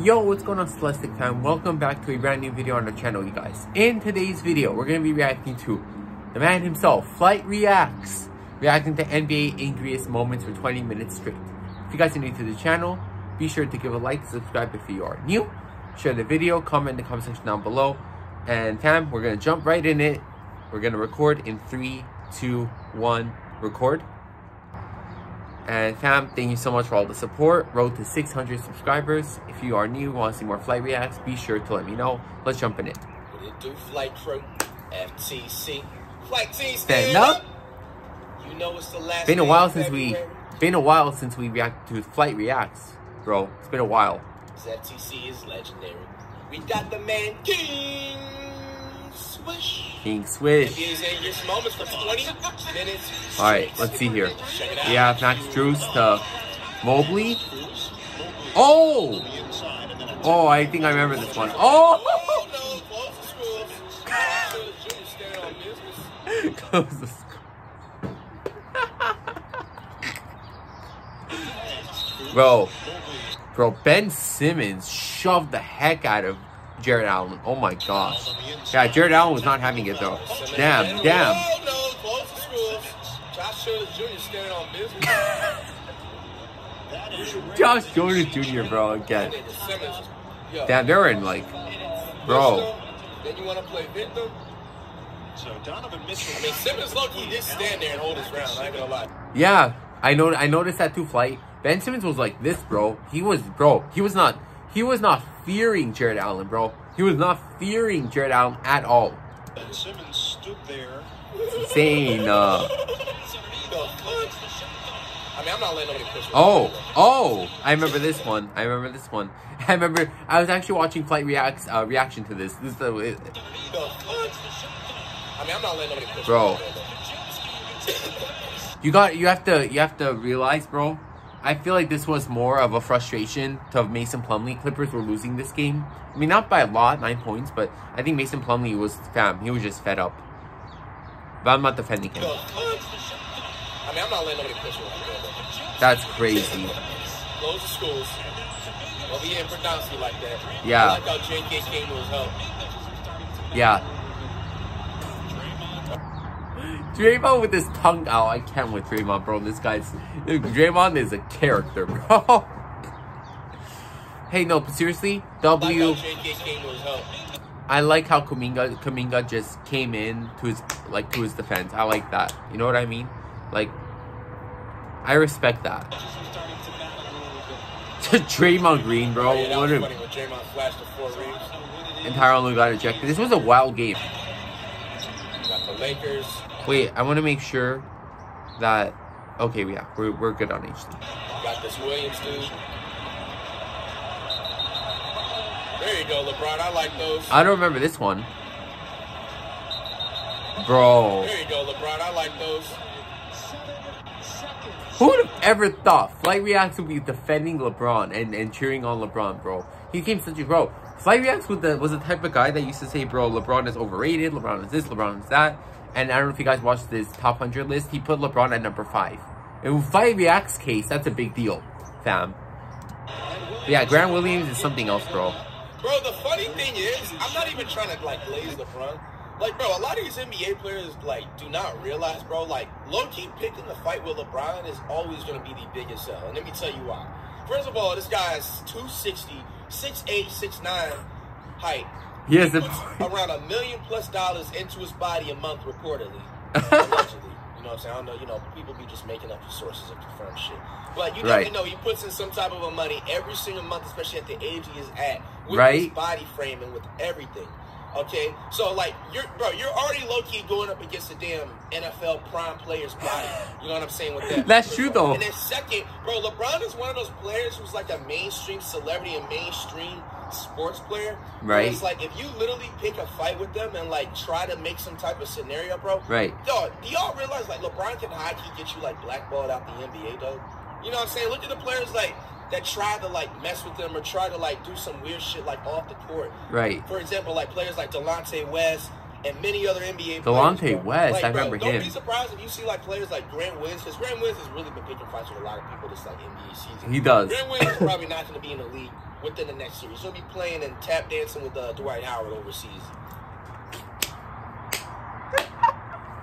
Yo, what's going on Celestic fam? Welcome back to a brand new video on the channel, you guys. In today's video, we're going to be reacting to the man himself, Flight Reacts, reacting to NBA angriest moments for 20 minutes straight. If you guys are new to the channel, be sure to give a like, subscribe if you are new, share the video, comment in the comment section down below, and fam, we're going to jump right in it. We're going to record in three, two, one, record. And fam, thank you so much for all the support. Road to 600 subscribers. If you are new, want to see more flight reacts, be sure to let me know. Let's jump in it. Do, flight crew? FTC. Flight T, stand, up. You know it's the last Been a while since we, been a while since we reacted to flight reacts, bro. It's been a while. FTC is legendary. We got the man King Swish. King Swish. NBA's angriest moments for 20 minutes. All right, let's see here. We have Max Strus to Mobley. Oh! Oh, I think I remember this one. Oh! Close the schools. Should have Junior standing on business. Close the sc- Bro, bro, Ben Simmons shoved the heck out of Jarrett Allen. Oh my gosh. Yeah, Jarrett Allen was not having it though. Damn, damn. Josh Shirley Jr. bro, again. Damn, they were in like, bro. Then you want to play victim? Yeah, I know. I noticed that too. Flight. Ben Simmons was like this, bro. He was, bro. He was not. He was not fearing Jarrett Allen, bro. He was not fearing Jarrett Allen at all. Ben Simmons stood there. Insane. Uh, I mean, I'm not letting nobody push me. oh, oh. I remember this one. I remember this one. I remember. I was actually watching Flight reacts uh, reaction to this. This is the it, I mean, I'm not letting nobody push Bro. me. you got. You have to. You have to realize, bro. I feel like this was more of a frustration to Mason Plumlee. Clippers were losing this game. I mean, not by a lot, nine points, but I think Mason Plumlee was fam. He was just fed up. But I'm not defending him. I mean, I'm not letting nobody push me like that. That's crazy. Close the schools. Well, he didn't pronounce you like that. Yeah. I like how JK came to his help. Yeah. Draymond with his tongue out. I can't with Draymond, bro. This guy's Draymond is a character, bro. hey, no, but seriously, W. like how JK came to his help. I like how Kuminga Kuminga just came in to his like to his defense. I like that. You know what I mean? Like, I respect that. Draymond Green, bro. yeah, what a funny when Draymond flashed the four rings. and Tyronn Lue got ejected. This was a wild game. Lakers. Wait, I want to make sure that okay, yeah, we're we're good on HD. Got this Williams dude. There you go, LeBron. I like those. I don't remember this one, bro. There you go, LeBron. I like those. Who would have ever thought Flight Reacts would be defending LeBron and, and cheering on LeBron, bro? He came such a bro. Flight Reacts was the was the type of guy that used to say, bro, LeBron is overrated, LeBron is this, LeBron is that. And I don't know if you guys watched this top hundred list. He put LeBron at number five. In with Flight Reacts case, that's a big deal, fam. But yeah, Grant Williams is something else, bro. Bro, the funny thing is, I'm not even trying to like glaze LeBron. Like, bro, a lot of these NBA players like do not realize, bro. Like, low key picking the fight with LeBron is always going to be the biggest sell. And let me tell you why. First of all, this guy is 260, 6'8", 6'9", height. He has around a million plus dollars into his body a month, reportedly. Allegedly. You know what I'm saying? I don't know, you know, people be just making up the sources of confirmed shit. But you Right. definitely know he puts in some type of a money every single month, especially at the age he is at, with his Right. body frame and with everything. Okay? So like you're bro, you're already low key going up against a damn NFL prime player's body. You know what I'm saying with that? That's true, though. And then second, bro, LeBron is one of those players who's like a mainstream celebrity and mainstream sports player. Right. It's like if you literally pick a fight with them and like try to make some type of scenario, bro. Right. Dog, do y'all realize like LeBron can high key get you like blackballed out the NBA, though? You know what I'm saying? Look at the players like that try to like mess with them or try to like do some weird shit like off the court. right. For example, like players like Delonte West, and many other NBA Delonte players. bro. West, like, I bro, remember don't him. be surprised if you see like players like Grant Williams, because Grant Williams has really been picking fights with a lot of people this like NBA season. He does. Grant Williams is probably not going to be in the league within the next series. He'll be playing and tap dancing with uh, Dwight Howard overseas.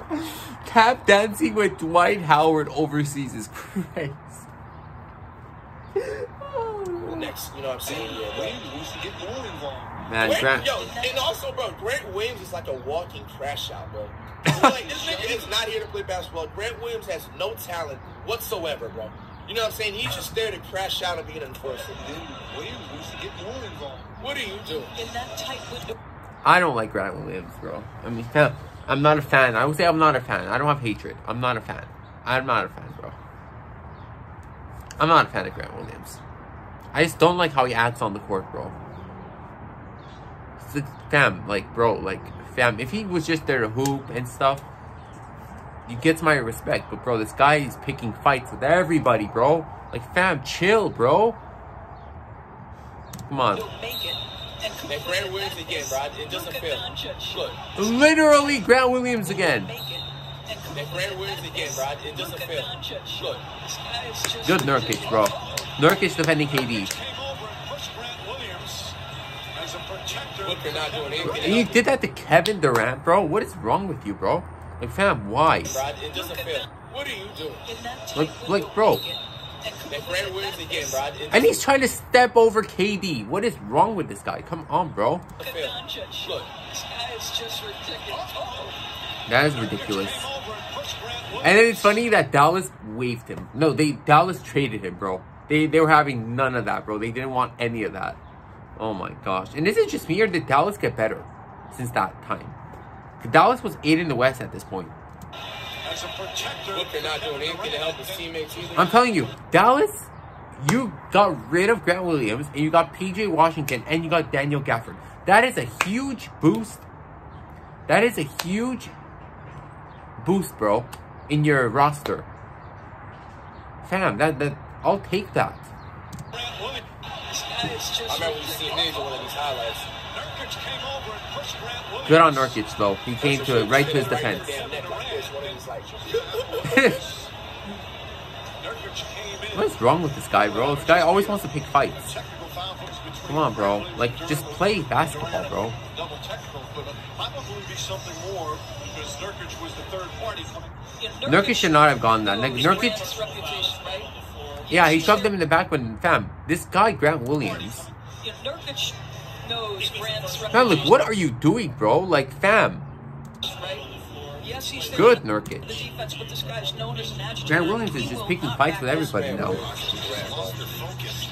Tap dancing with Dwight Howard overseas is crazy. The next, you know what I'm saying? Yeah, bro. Williams wants to get more involved. Man, Grant, Grant. yo, and also, bro, Grant Williams is like a walking crash out, bro. like this nigga is not here to play basketball. Grant Williams has no talent whatsoever, bro. You know what I'm saying? He's just there to crash out and be an enforcer. Then Williams wants to get more involved. What are you doing? in that tight window. I don't like Grant Williams, bro. I mean, hell, I'm not a fan. I would say I'm not a fan. I don't have hatred. I'm not a fan. I'm not a fan, bro. I'm not a fan of Grant Williams. I just don't like how he acts on the court, bro. It's like, fam, like, bro, like, fam, if he was just there to hoop and stuff, you gets my respect. But, bro, this guy is picking fights with everybody, bro. Like, fam, chill, bro. Come on. He'll make it. And And Grant Williams again, bro. It doesn't Luka fail. Look, Literally, Grant Williams again. Make it. And and Grant Williams again, bro. It doesn't Luka fail. Doncic. Look, This guy is just Good Nurkic, bro. Nurkic defending KD. Booker not doing anything. And you did that to Kevin Durant, bro. What is wrong with you, bro? Like, fam, why? bro. It doesn't fail. What are you doing? in that tight Like- like, bro. And And Grant Williams again, bro. And he's trying to step over KD. What is wrong with this guy? Come on, bro. Luka doesn't fail. Doncic. Look. This guy is just ridiculous. Oh. That is ridiculous. And pushed Grant Williams. And then it's funny that Dallas waived him. No, they Dallas traded him, bro. They they were having none of that, bro. They didn't want any of that. Oh my gosh. And this is it just me or did Dallas get better since that time? Dallas was eight in the West at this point. As a protector. Booker not doing anything to help his teammates either. I'm telling you, Dallas, you got rid of Grant Williams and you got PJ Washington and you got Daniel Gafford. That is a huge boost. That is a huge boost, bro, in your roster. Fam, that that I'll take that. I remember in one of these highlights. Good on Nurkic though. He came to it right to his defense. What is wrong with this guy, bro? This guy always wants to pick fights. Come on, bro. Like, just play basketball, bro. Double technical equivalent. Probably be something more because Nurkic was the third party coming. Yeah, Nurkic should not have gone that. Like, Nurkic- right? Yeah, he shoved him in the back when fam. This guy Grant Williams. Yeah, Nurkic knows Grant's reputation. Look, what are you doing, bro? Like, fam. right? Yes, he's Good, Nurkic. defense, but this guy's known as an agitator. Grant Williams is just picking fights with everybody man. now. Monster focus.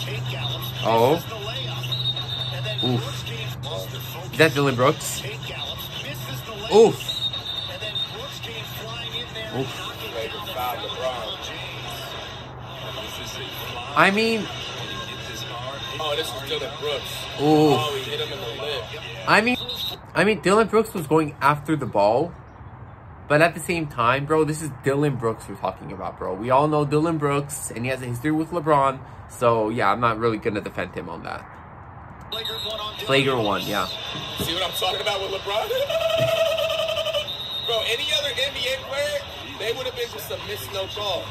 Take Gallows. Oh. Misses the layup. And then Oof. Brooks came monster focus. Is that Dillon Brooks? Take Gallows. Misses the layup. Oof. And then Brooks came flying in there. Oof. knocking Lakers down the fouled foul. LeBron. I mean, Oh, this is Dillon Brooks. Ooh. Oh, he hit him in the lip. I mean, I mean, Dillon Brooks was going after the ball, but at the same time, bro, this is Dillon Brooks we're talking about, bro. We all know Dillon Brooks, and he has a history with LeBron. So yeah, I'm not really gonna defend him on that. Flagrant one on Flagrant one, yeah. See what I'm talking about with LeBron? Bro, any other NBA player, they would have been just a missed no call.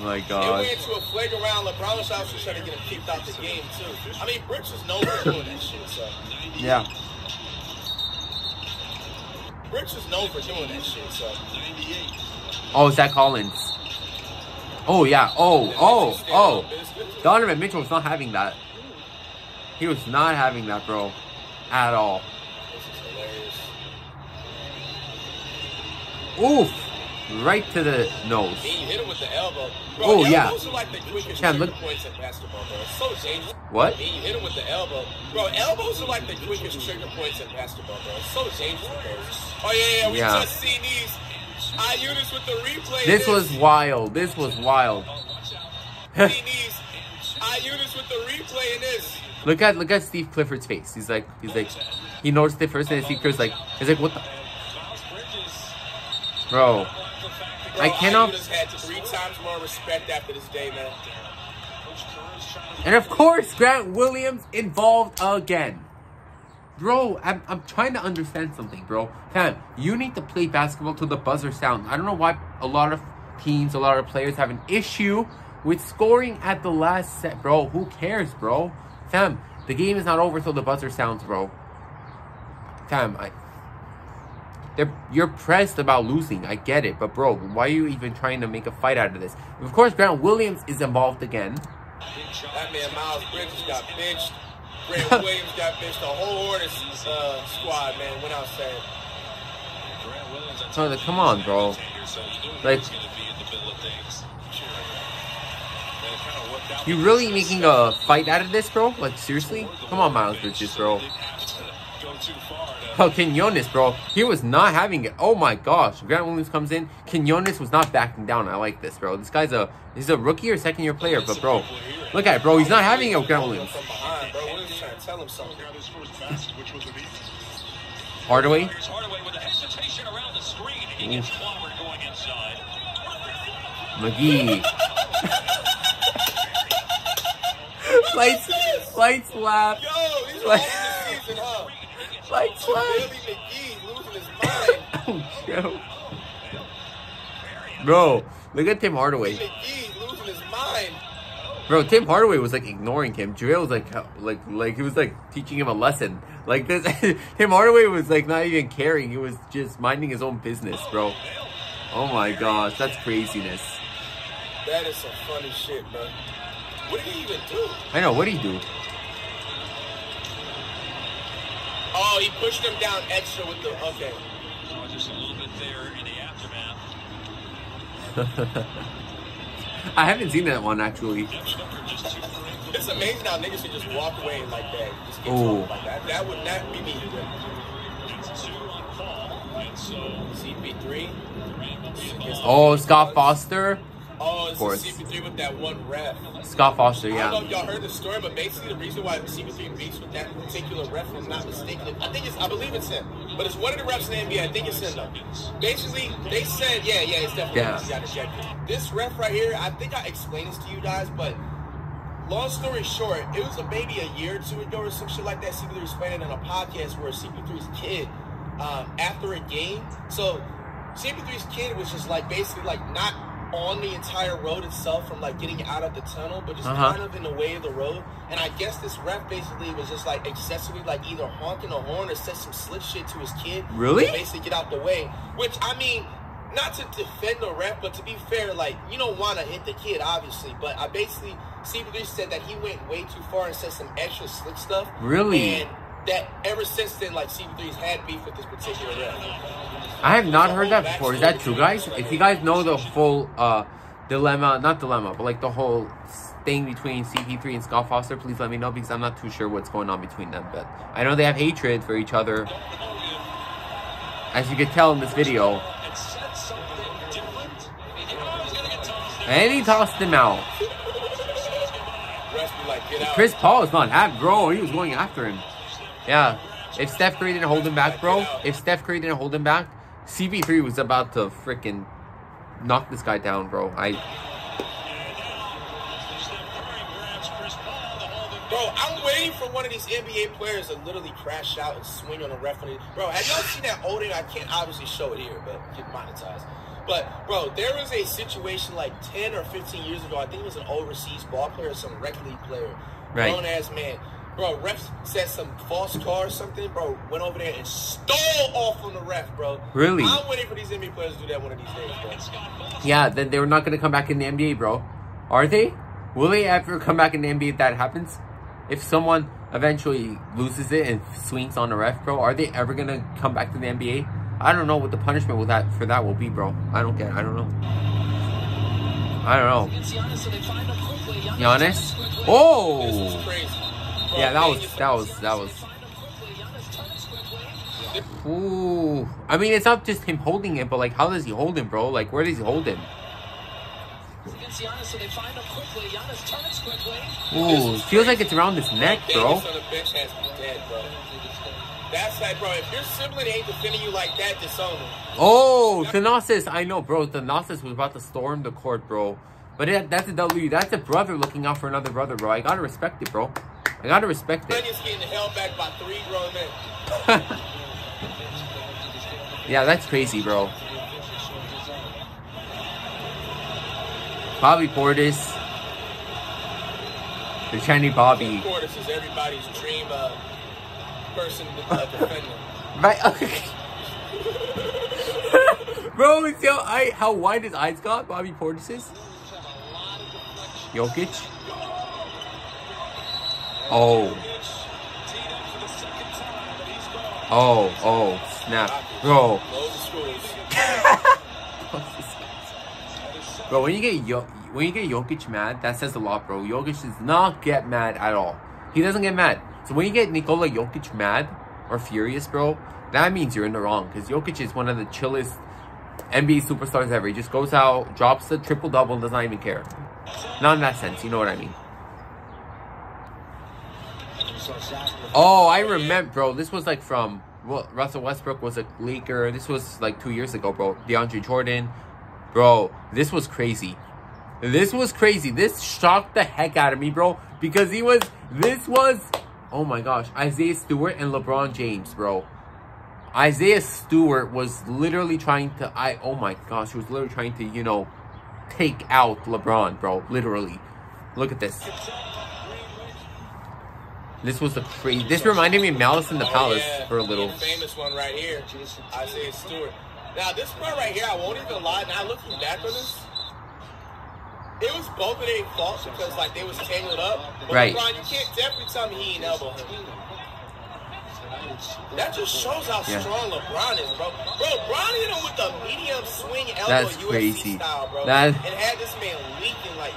My God. went to a flagrant round. LeBron was actually trying to get him kicked out the game too. I mean, Brooks is known for doing that shit. So Yeah. Brooks is known for doing that shit. So Oh, Zach Collins. Oh yeah. Oh oh oh. Donovan Mitchell was not having that. He was not having that, bro, at all. This is hilarious. Oof. Right to the nose. And hit him with the Oh, yeah. elbows are like the quickest trigger look- points in basketball, bro. So dangerous. What? And you hit him with the elbow. Bro, elbows are like the quickest trigger points in basketball, bro. It's so dangerous. Oh, yeah, yeah, we Yeah. just seen these. I this with the replay. This was wild. This was wild. Oh, these. I this with the replay in this. Look at look at Steve Clifford's face. He's like he's like he noticed it first and Steve Clifford's like he's like what the Bro. I cannot Ayuda's had three times more respect after this day, man. And of course Grant Williams involved again. Bro, I'm, I'm trying to understand something, bro. Fam, you need to play basketball to the buzzer sound. I don't know why a lot of teams, a lot of players have an issue with scoring at the last set, bro. Who cares, bro? Fam, the game is not over till the buzzer sounds, bro. Fam, I... They're, you're pressed about losing. I get it. But, bro, why are you even trying to make a fight out of this? Of course, Grant Williams is involved again. That man Miles Bridges got benched. Grant Williams got benched. The whole Hornets uh, squad, man, went outside. So, come on, bro. Like, you really making a fight out of this, bro? Like, seriously? Come on, Miles Bridges, bro. Oh, Quinones, bro. He was not having it. Oh my gosh. Grant Williams comes in. Quinones was not backing down. I like this, bro. This guy's a he's a rookie or second year player, but bro, look at it, bro. He's not having it Grant Williams. From behind, bro. Williams trying to tell. Hardaway. Hardaway with a hesitation around the screen. He gets clobbered going inside. McGee. lights, lights laugh. Yo, he's Like- like, the season, huh? Lights Billy laugh. McGee losing his mind. Oh, Joe. Bro, look at Tim Hardaway. McGee losing his mind. Bro, Tim Hardaway was like ignoring him. JaVale was like, like, like he was like teaching him a lesson. Like this, Tim Hardaway was like not even caring. He was just minding his own business, bro. Oh my gosh, that's craziness. That is some funny shit, bro. What did he even do? I know. What do you do? Oh, he pushed him down extra with the. Okay. So just a little bit there in the aftermath. I haven't seen that one actually. Snooker just two for eight. It's amazing how niggas can just walk away like that. Just get Ooh. like that. That would not be me. It's two on Paul. And so CP3. Oh, Scott Foster. Oh, it's course. CP3 with that one ref. Scott Foster, yeah. I don't know if y'all heard the story, but basically the reason why CP3 beats with that particular ref, if I'm not mistaken, I think it's, I believe it's him, but it's one of the refs in the NBA. I think it's him though. Basically, they said, yeah, yeah, it's definitely Yeah. him. He got ejected. This ref right here, I think I explained this to you guys, but long story short, it was a, maybe a year or two ago or some shit like that. CP3 explained it on a podcast where CP3's kid, um, after a game, so CP3's kid was just like basically like not on the entire road itself from like getting out of the tunnel, but just Uh-huh. kind of in the way of the road. And I guess this ref basically was just like excessively like either honking a horn or said some slick shit to his kid. Really? To basically get out the way. Which I mean, not to defend the ref, but to be fair, like you don't want to hit the kid, obviously. But I basically CP3 said that he went way too far and said some extra slick stuff. Really? And that ever since then, like CP3's had beef with this particular ref. I have not heard that before. Is that true, guys? If you guys know the full uh dilemma, not dilemma, but like the whole thing between CP3 and Scott Foster, please let me know because I'm not too sure what's going on between them. But I know they have hatred for each other. As you can tell in this video. and he tossed him out. Chris Paul is not happy, bro. He was going after him. Yeah. If Steph Curry didn't hold him back, bro, if Steph Curry didn't hold him back, CP3 was about to freaking knock this guy down, bro. I Steph Curry grabs Chris Paul to hold him Bro, I'm waiting for one of these NBA players to literally crash out and swing on a referee. Bro, have y'all seen that old? I can't obviously show it here, but get monetized. But bro, there was a situation like 10 or 15 years ago. I think it was an overseas ball player, some rec league player, Right. grown ass man. Bro, refs said some false call or something. Bro, went over there and stole off on the ref, bro. Really? I'm waiting for these NBA players to do that one of these days, bro. Yeah, then they were not gonna come back in the NBA, bro. Are they? Will they ever come back in the NBA if that happens? If someone eventually loses it and swings on the ref, bro, are they ever gonna come back to the NBA? I don't know what the punishment with that for that will be, bro. I don't get. I don't know. I don't know. Giannis, so they find him quickly. Giannis, Giannis. turns quickly. Oh! This is Oh. Yeah, that was that was that was. Find him quickly. Giannis turns quickly. Ooh. I mean, it's not just him holding it, but like, how does he hold him, bro? Like, where does he hold him? Against Giannis, so they find him quickly. Giannis turns quickly. Ooh, feels like it's around his neck, bro. Davis on the bench has to be dead, bro. That's like, bro, if your sibling ain't defending you like that, disown him. Oh, Thanasis. I know, bro. Thanasis was about to storm the court, bro. But it, that's a W. That's a brother looking out for another brother, bro. I gotta respect it, bro. I gotta respect it. Onions getting held back by three grown men. yeah, that's crazy, bro. Bobby Portis. The Chinese Bobby. Portis is everybody's dream uh, person to uh, defend him. Right? bro, see how, I, how wide his eyes got? Bobby Portis's? Jokic? Oh. Oh, oh, snap. Bro. Bro, when you get Yo- when you get Jokic mad, that says a lot, bro. Jokic does not get mad at all. He doesn't get mad. So when you get Nikola Jokic mad or furious, bro, that means you're in the wrong. Because Jokic is one of the chillest NBA superstars ever. He just goes out, drops the triple double, does not even care. Not in that sense, you know what I mean. Oh, I remember, bro. This was like from well, Russell Westbrook was a leaker. This was like two years ago, bro. DeAndre Jordan, bro. This was crazy. This was crazy. This shocked the heck out of me, bro. Because he was. This was. Oh my gosh, Isaiah Stewart and LeBron James, bro. Isaiah Stewart was literally trying to. I. Oh my gosh, he was literally trying to, you know, take out LeBron, bro. Literally. Look at this. This was a crazy. This reminded me of Malice in the Oh, Palace yeah. for a little. The famous one right here. Isaiah Stewart. Now, this part right here, I won't even lie. Now, looking back on this, it was both of their faults because, like, they was tangled up. But Right. LeBron, you can't definitely tell me he ain't elbow. That just shows how Yeah. strong LeBron is, bro. Bro, LeBron hit him with the medium swing elbow That's UFC crazy. style, bro. That- and had this man leaking like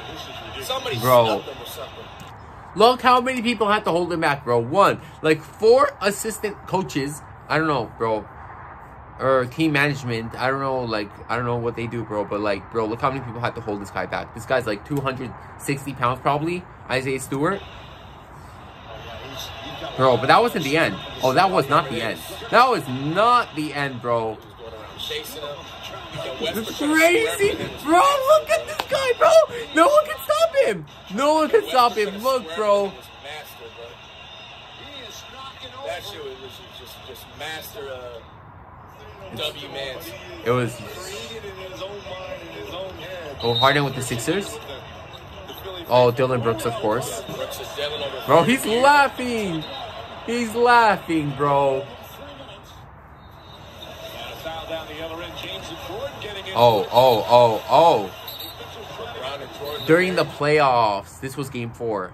somebody Bro. or something. Look how many people had to hold him back, bro. One, like four assistant coaches. I don't know, bro. Or team management. I don't know, like, I don't know what they do, bro. But, like, bro, look how many people had to hold this guy back. This guy's like 260 pounds, probably. Isaiah Stewart. Bro, but that wasn't the end. Oh, that was not the end. That was not the end, bro. He was going around chasing him. And It's Westbrook tried to crazy. swerve him in his Bro, look at this guy, bro. No one can stop him. No one can stop him. Look, bro. That shit was just just master uh, W man's. It was Oh, Harden with the Sixers. Oh, Dillon Brooks, of course. Brooks is Devin over. Bro, he's laughing. He's laughing, bro. Oh, oh, oh, oh. Brown and Jordan. During the playoffs, this was game four.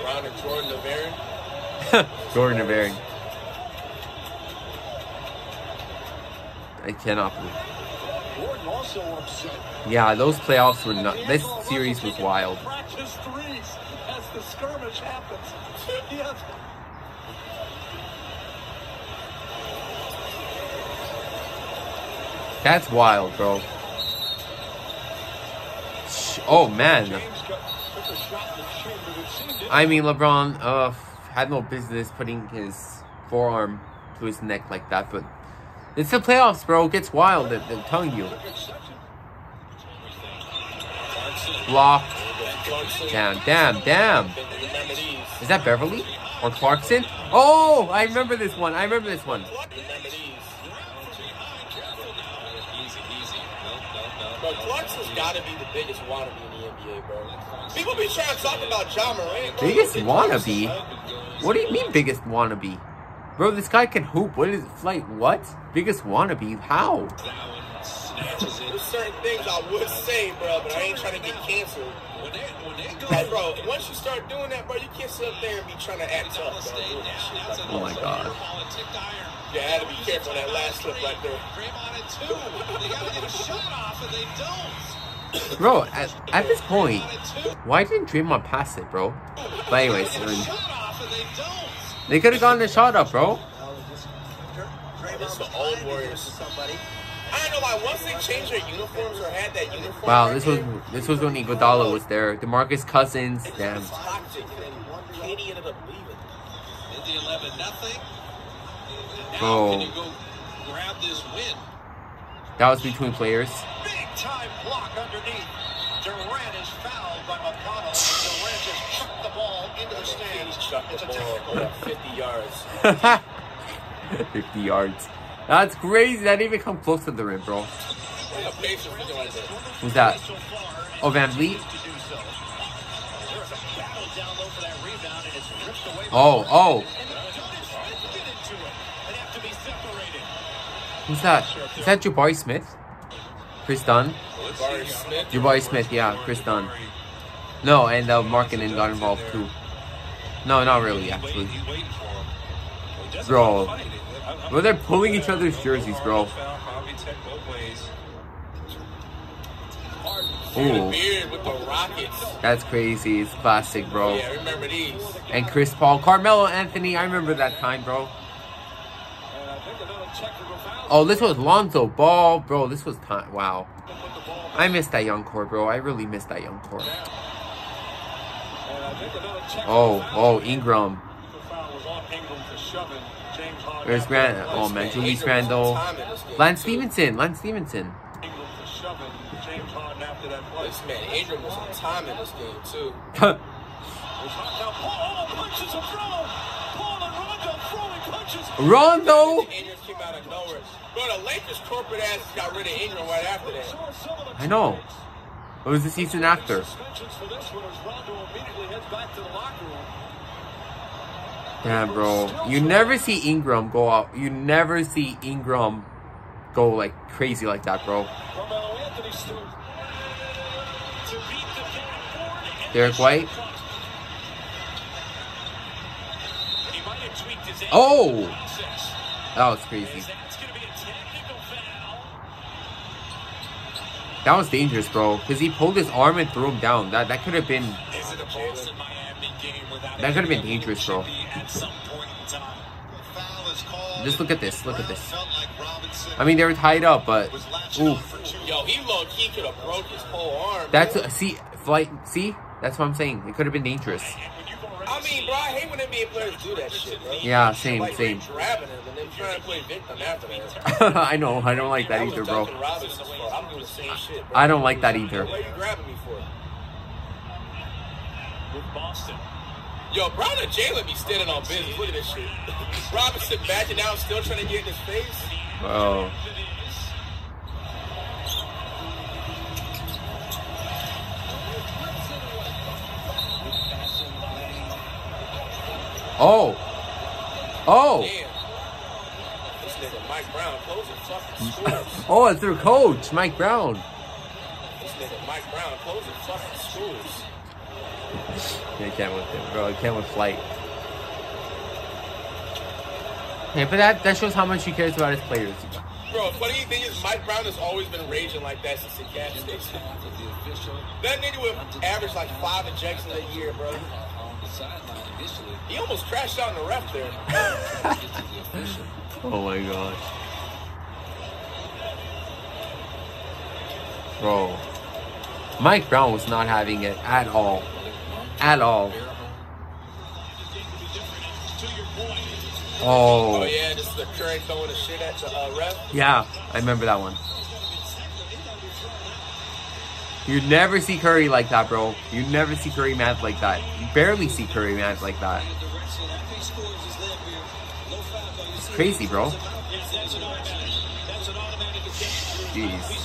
Brown and Jordan the Baron. Jordan and Baron. I cannot believe. Gordon also upset. Yeah, those playoffs were not. This series was wild. Practice threes as the skirmish happens. Yes. That's wild, bro. Oh man. I mean, LeBron uh, had no business putting his forearm to his neck like that, but it's the playoffs, bro. It gets wild. I'm telling you. Blocked. Damn, damn, damn. Is that Beverley or Clarkson? Oh, I remember this one. I remember this one. Remember these. Bro, Clarkson's got to be the biggest wannabe in the NBA, bro. People be trying to talk about Ja Morant. bro. Biggest wannabe? What do you mean, biggest wannabe? Bro, this guy can hoop. What is flight? What? Biggest wannabe? How? There's certain things I would say, bro, but I ain't trying to get canceled. Like, bro, once you start doing that, bro, you can't sit up there and be trying to act tough, bro. Doing that shit. Like, Oh my god. yeah, I had to be careful on that last slip right there. Bro, at, at this point, why didn't Draymond pass it, bro? But anyways, I mean, they um, could have gotten the shot up, bro. It's the old Warriors. I don't know why. Once they changed their uniforms or had that uniform. Wow, this was this was when Iguodala was there. DeMarcus Cousins, it damn. was KD ended up leaving. In the 11 nothing. Now Bro. can you go grab this win? That was between players. big time block underneath. Durant is fouled. by McConnell. Durant just chucked the ball into the stands. It's a ball. technical. 50 yards. 50 yards. That's crazy. That didn't even come close to the rim, bro. Who's that? Oh, VanVleet? Oh, oh. Who's that? Is that Jabari Smith? Kris Dunn? Jabari Smith, yeah, Kris Dunn. No, and uh, got involved too. No, not really, actually. Bro. Fight it. I- I- Well, they're pulling each other's jerseys, bro. Foul, probably tech both ways. Ooh, Beard with the Rockets. that's crazy. It's classic, bro. Yeah, remember these. And Chris Paul, Carmelo Anthony. I remember that time, bro. And I think another technical foul. Oh, this was Lonzo Ball, bro. This was time. Wow, Put the ball I missed that young core, bro. I really missed that young core. down. And I think another technical Oh, oh, Ingram. There's Grant. Oh man, Julius Ingram was Randle, on time in this game, Lance too. Stephenson, Lance Stephenson. Ingram for shoving James Harden after that play. This man Ingram was on time in this game too. Now. Paul punches a throw. Paul and Rondo throwing punches. Rondo. Ingram came out of nowhere. Bro, the Lakers corporate ass got rid of Ingram right after that. So are some of the I know. It was the season after. Damn, bro. You never see Ingram go out. You never see Ingram go like crazy like that, bro. Derrick White. Oh! That was crazy. That was dangerous, bro. Because he pulled his arm and threw him down. That that could have been. Is it a Boston Miami game without That could've been dangerous, bro. should be At some point in time. Foul is called. Just look at this. Look at this. Felt like Robinson I mean, they were tied up, but was oof. Yo, he low key could have broke his whole arm. That's a, see flight. See, that's what I'm saying. It could have been dangerous. And when you've already I mean, bro, I hate when NBA players do that shit, bro. Yeah, same, like same. grabbing him and then trying to play victim after that. I know. I don't like that I either, bro. Duncan Robinson's. I'm doing the same shit, bro. I don't like that either. What are you grabbing me for? with Boston. Yo, Brown and Jalen be standing on business. Look at this shit. Robinson backing out, still trying to get in his face. Oh, oh, oh, Damn. This nigga Mike Brown closing fucking schools. oh! It's their coach, Mike Brown. this nigga Mike Brown closing fucking schools. Yeah, I can't with him, bro. I can't with flight. Yeah, but that that shows how much he cares about his players. Bro, funny thing is, Mike Brown has always been raging like that since the gas station. That nigga would average like five ejections a year, bro. He almost crashed out in the ref there. Oh my gosh. Bro. Mike Brown was not having it at all. At all. Oh Oh. yeah, this is the throwing the shit at the uh, ref. Yeah, I remember that one. You never see Curry like that, bro. You never see Curry mad like that. You barely see Curry mad like that. It's crazy, bro. Jeez.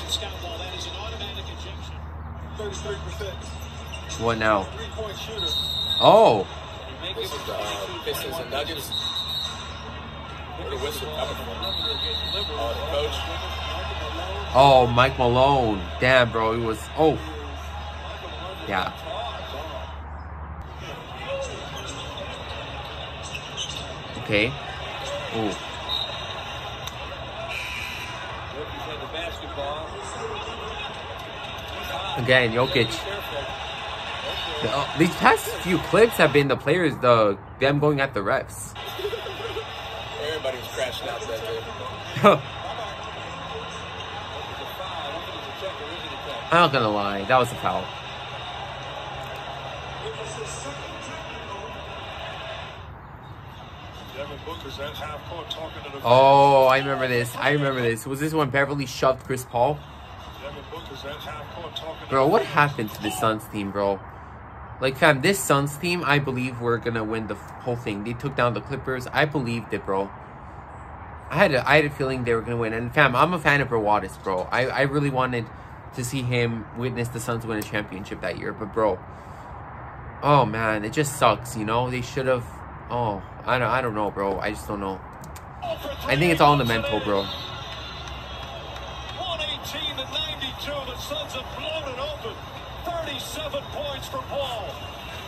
What now? Oh, This is the uh, Pistons and Nuggets. Where the whistle coming from? Oh, oh, Mike Malone. Damn, bro. It was. Oh, yeah. Okay. Ooh. Again, Jokic. The- uh, these past few clips have been the players, the them going at the refs. Everybody was crashing out that day. I'm not gonna lie, that was a foul. Devin Booker's at half court talking to the Oh, I remember this. I remember this. Was this when Beverley shoved Chris Paul? Devin Booker's at half court talking Bro, what happened to the Suns team, bro? Like, fam, this Suns team, I believe we're gonna win the whole thing. They took down the Clippers. I believed it, bro. I had a, I had a feeling they were gonna win. And fam, I'm a fan of Brawadis, bro. I, I really wanted to see him witness the Suns win a championship that year. But bro, oh man, it just sucks. You know, they should have. Oh, I don't I don't know, bro. I just don't know. I think it's all in the mental, bro. 118 to 92. The Suns have blown it open. 37 points for Paul.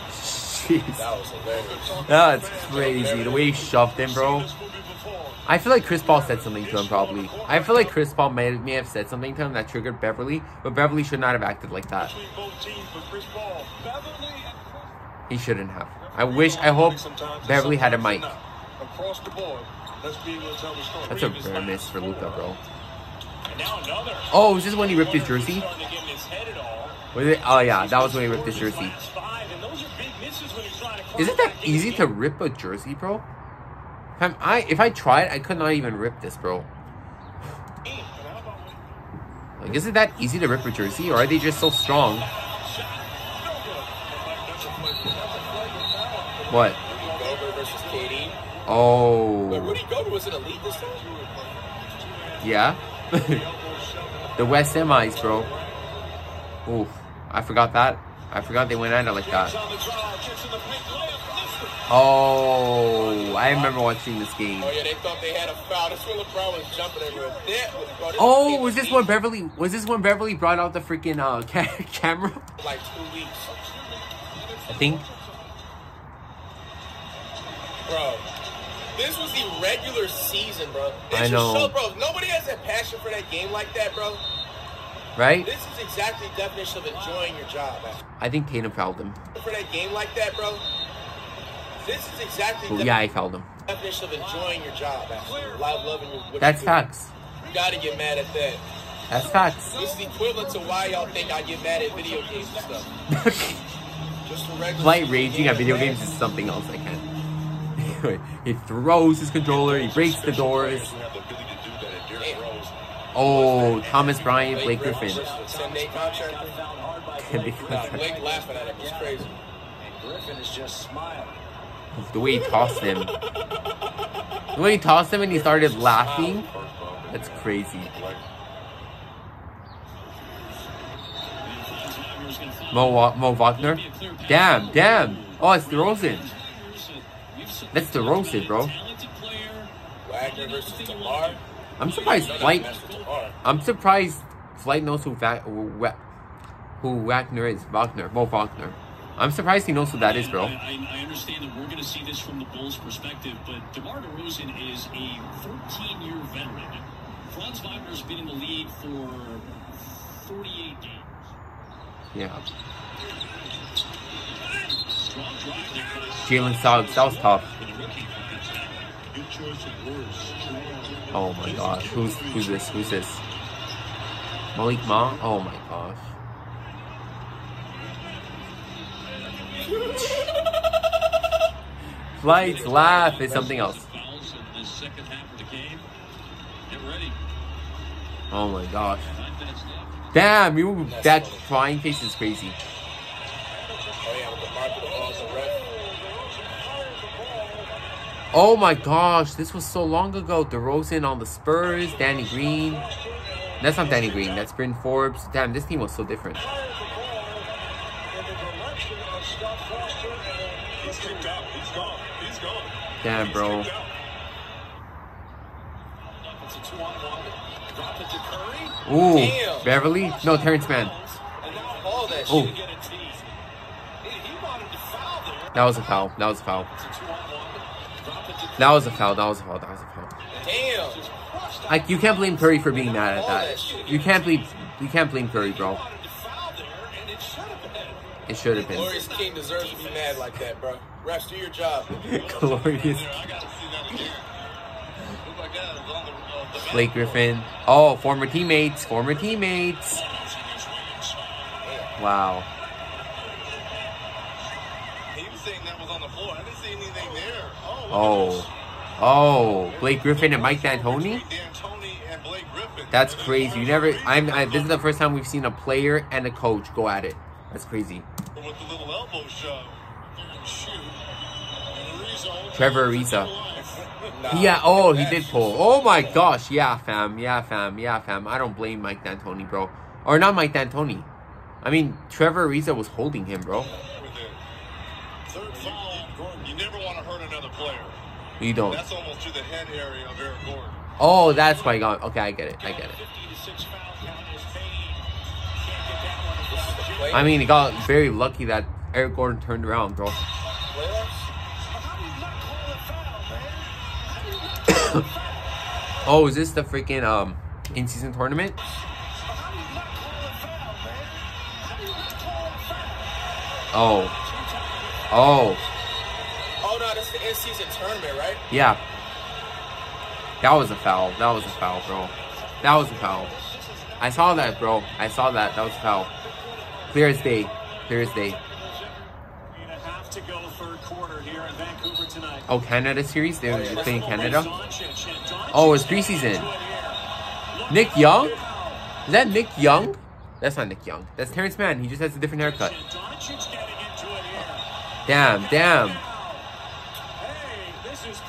Jeez, That was hilarious. that's crazy. The way he shoved him, bro. This movie before. I feel like Chris Paul said something to him, probably. I feel like Chris Paul may, may have said something to him that triggered Beverley, but Beverley should not have acted like that. Between both teams for Chris Paul. Beverley and He shouldn't have. I wish, I hope Beverley had a mic. they're not. Across the board, let's be able to tell the story. That's a Reeves rare miss for Luka, bro. And now another. Oh, is this when he ripped his jersey? Was it? Oh yeah, that was when he ripped his jersey. Last five, and those are big misses when he's trying to Is it that easy to rip a jersey, bro? Fam, I if I tried, I could not even rip this, bro. Like, is it that easy to rip a jersey, or are they just so strong? What? Rudy Gobert versus KD. But Oh, Rudy Gobert was an elite this time. yeah. the West Semis, bro. Oof, I forgot that. I forgot they went at it like that. on the drive, gets in the paint, layup, missed it. Oh, I remember watching this game. Oh yeah, they thought they had a foul. That's when LeBron was jumping everywhere. That this Oh, was this when Beverley? Was this when Beverley brought out the freaking uh ca- camera? Like two weeks, I think. bro. This was the regular season, bro. This I know. Show, bro, nobody has that passion for that game like that, bro. Right? This is exactly the definition of enjoying your job. I think Tatum fouled him. For that game like that, bro. This is exactly Well, the yeah, I fouled him. definition of enjoying your job. Actually, love loving your. What That's facts. You gotta get mad at that. That's facts. This is equivalent to why y'all think I get mad at video games and stuff. Just a regular. Light raging at video games is something else I can't. he throws his controller, he breaks the doors. You have the ability to do that at Derrick Rose. Oh, Thomas Bryant, Blake Griffin. Ten day contract. Got fouled hard by Can be Blake Nah, Griffin. Blake laughing at him was crazy. And Griffin is just smiling. The way he tossed him. The way he tossed him and he started laughing. That's crazy. Mo, Wa- Mo Wagner? Damn, damn. Oh, it's DeRozan. That's DeRozan, bro. Wagner versus Tamar. I'm surprised Flight. I'm surprised Flight knows who Va- who, Wa- who Wagner is. Wagner, Mo Wagner. I'm surprised he knows who that is, bro. I, I understand that we're going to see this from the Bulls' perspective, but DeMar DeRozan is a 14-year veteran. Franz Wagner's been in the league for 48 games. Yeah. Strong drive there by Jalen Suggs, that was tough. for the rookie. Good choice of words. Strong. Oh my gosh, who's who's this? Who's this? Malik Ma? Oh my gosh. Flight's laugh is something else. Fouls in this second half of the game. Get ready. Oh my gosh. Nine minutes left. Damn, you that crying face is crazy. Oh yeah, with the mark of the balls and ref. Oh my gosh, this was so long ago. DeRozan on the Spurs, Danny Green. That's not Danny Green, that's Bryn Forbes. Damn, this team was so different. Damn, bro. Ooh. Beverley? No, Terance Mann. Oh. there. That was a foul. That was a foul. It's a two-on-one. Drop it to Curry. That was a foul. That was a foul. That was a foul. Damn. Like you can't blame Curry for being mad at that. You can't blame you can't blame Curry, bro. wanted to foul there, and it should have been. It should have been Glorious King deserves to be mad like that, bro. Refs, do your job. glorious. I gotta see that again. Look like that was on the, the Blake Griffin. Oh, former teammates. Former teammates. Wow. He was saying that was on the floor. I didn't see anything there. Oh. Oh. Blake Griffin and Mike D'Antoni. That's crazy. You never. I'm. I, this is the first time we've seen a player and a coach go at it. That's crazy. Trevor Ariza. Yeah. Oh, he did pull. Oh my gosh. Yeah, fam. Yeah, fam. Yeah, fam. I don't blame Mike D'Antoni, bro. Or not Mike D'Antoni. I mean, Trevor Ariza was holding him, bro. with it. Third foul on Gordon. You never want to hurt another player. You don't. That's almost to the head area of Eric Gordon. Oh, that's why. God. Okay, I get it. I get it. 50 to 6 foul count is Payne. Can't get that one to foul Jay. Play- I mean, he got very lucky that Eric Gordon turned around, bro. playoffs? How do you not call a foul, man? How do you not call a foul? Oh, is this the freaking um in-season tournament? How do you not call a foul, man? How do you not call a foul? Oh. Oh. Oh no, that's the in-season tournament, right? Yeah. That was a foul. That was a foul, bro. That was a foul. I saw that, bro. I saw that. That was a foul. Clear as day. Clear as day. Three and a half to go, third quarter here in Vancouver tonight. Oh, Canada series? They're yeah, playing Canada? Doncic, and Doncic Oh, it's gets preseason. into it here. Nick Young? Is that Nick Young? That's not Nick Young. That's Terance Mann. He just has a different haircut. And Doncic getting into it here. Damn, damn. Hey, this is preseason, guys. And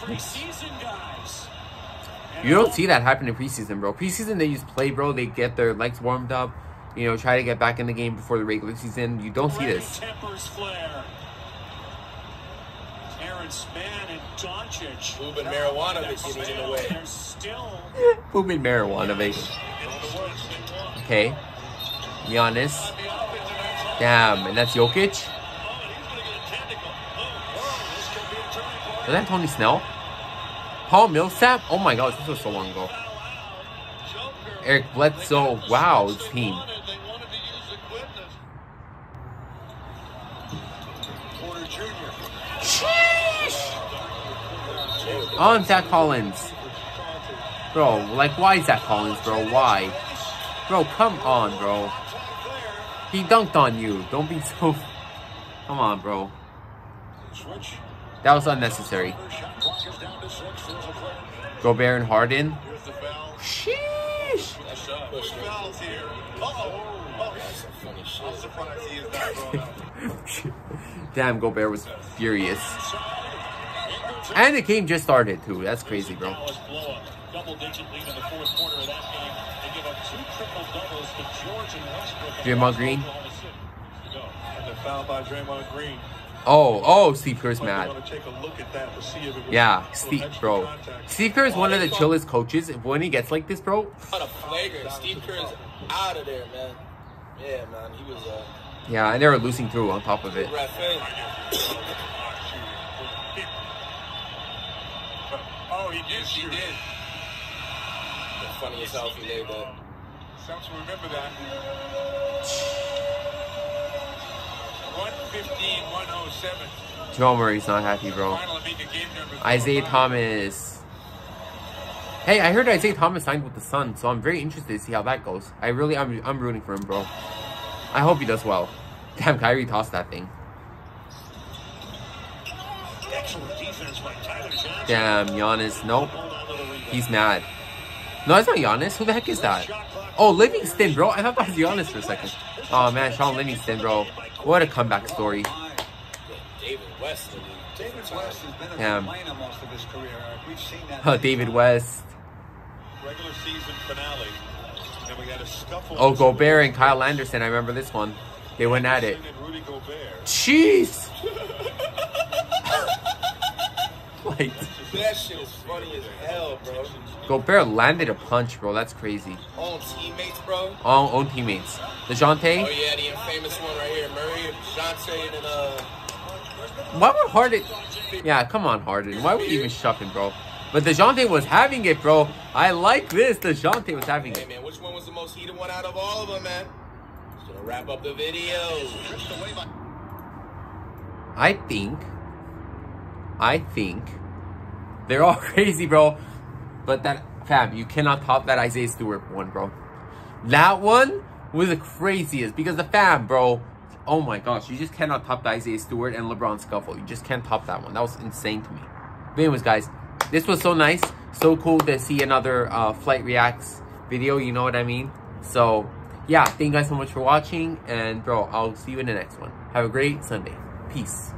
You don't oh. see that happen in preseason, bro. Preseason, they just play, bro. They get their legs warmed up. You know, try to get back in the game before the regular season. You don't see this. Tempers flare. Terance Mann and Doncic. Boban Marjanovic is getting in the way. They're still Moving marijuana, baby. Okay. Giannis. Damn, and that's Jokic? Was that Tony Snell? Paul Millsap? Oh my gosh, this was so long ago. Eric Bledsoe. Wow, his team. Jr. On Zach Collins. Bro, like, why Zach Collins, bro? Why? Bro, come on, bro. He dunked on you. Don't be so... Come on, bro. Switch. That was unnecessary. Gobert and Harden. Sheesh. Damn, Gobert was furious. And the game just started, too. That's crazy, bro. Draymond Green. And the foul by Draymond Green. Oh, oh, Steve Kerr's But mad. we're gonna take a look at that to see if it Yeah, Steve, extra bro. contact. Steve Kerr is one of the chillest coaches. When he gets like this, bro, What a flagrant. Steve Kerr's out of there, man. Yeah, man. He was uh, yeah, and they were losing through on top of it. Oh, he did. He did. Funny as hell if he made that. Sounds to remember that. 115, 107. Jamal Murray's not happy, bro. Final Amiga game number Isaiah Thomas. Hey, I heard Isaiah Thomas signed with the Sun, so I'm very interested to see how that goes. I really, I'm, I'm rooting for him, bro. I hope he does well. Damn, Kyrie tossed that thing. Excellent defense by Tyler Johnson. Damn, Giannis. Nope. Hold on to the rebound. He's mad. No, that's not Giannis. Who the heck is that? Oh, Livingston, bro. I thought that was Giannis for a second. Oh, man. Shaun Livingston, bro. What a comeback story. David West. David West has been in Damn. Atlanta most of his career. We've seen that. Oh, huh, David West. Regular season finale. And we had a scuffle. Oh, Gobert and Kyle Anderson. I remember this one. They went at it. And Rudy Jeez. like, That shit is funny as hell, bro. Gobert landed a punch, bro. That's crazy. All teammates, bro. All own teammates. DeJounte? Oh yeah, the infamous one right here, Murray, Jonte, and uh, Why would Harden... Yeah, come on, Harden. Why would you even shove him, bro? But DeJounte was having it, bro. I like this. DeJounte was having hey it. man, which one was the most heated one out of all of them, man? Just gonna wrap up the video. I think... I think... They're all crazy, bro. But that... Fam, you cannot top that Isaiah Stewart one, bro. That one was the craziest because the fam, bro. Oh my gosh, you just cannot top the Isaiah Stewart and LeBron scuffle. You just can't top that one. That was insane to me. But anyways, guys, this was so nice, so cool to see another uh, Flight Reacts video, you know what I mean? So, yeah, thank you guys so much for watching, and bro, I'll see you in the next one. Have a great Sunday. Peace.